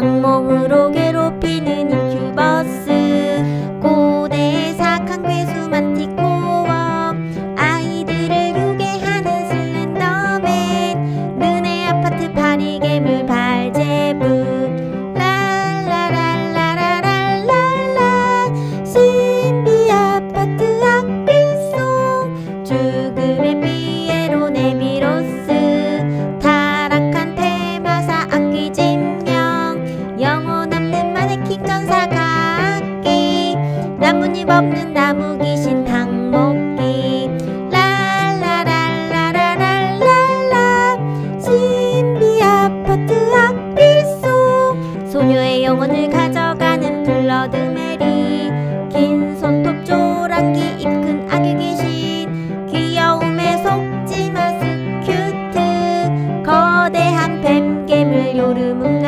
악몽으로 그 나뭇잎 없는 나무 귀신 당목기 랄라랄라라랄랄라. 신비 아파트 앞길 속 소녀의 영혼을 가져가는 블러드 메리. 긴 손톱 조랑기 입큰 악의 귀신. 귀여움에 속지 마스 큐트. 거대한 뱀괴물 요르무